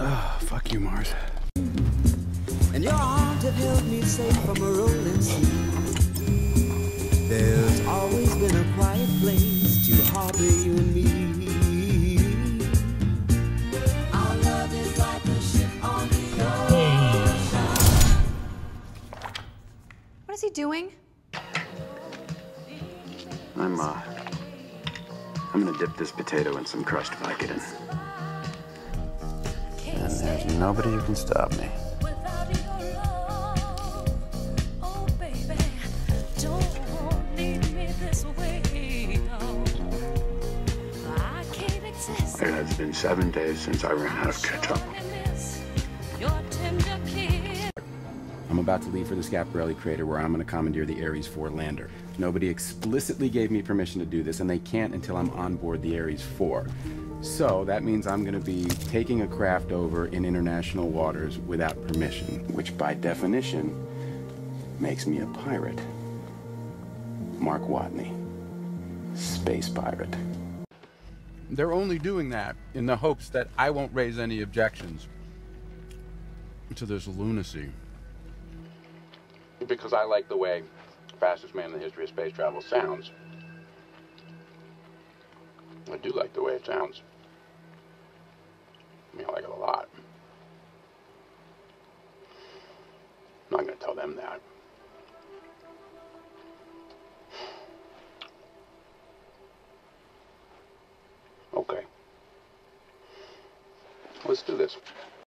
Oh, fuck you, Mars. And your arms have held me safe from a rolling sea. There's always been a quiet place to harbor you and me. Our love is like a ship on the ocean. What is he doing? I'm, uh, I'm gonna dip this potato in some crushed Vicodin. And there's nobody who can stop me. It has been seven days since I ran out of ketchup. I'm about to leave for the Schiaparelli crater where I'm going to commandeer the Ares 4 lander. Nobody explicitly gave me permission to do this, and they can't until I'm on board the Ares 4. So that means I'm going to be taking a craft over in international waters without permission, which by definition makes me a pirate. Mark Watney, space pirate. They're only doing that in the hopes that I won't raise any objections to this lunacy. Because I like the way fastest man in the history of space travel sounds. I do like the way it sounds. I mean, I like it a lot. I'm not going to tell them that. Okay. Let's do this.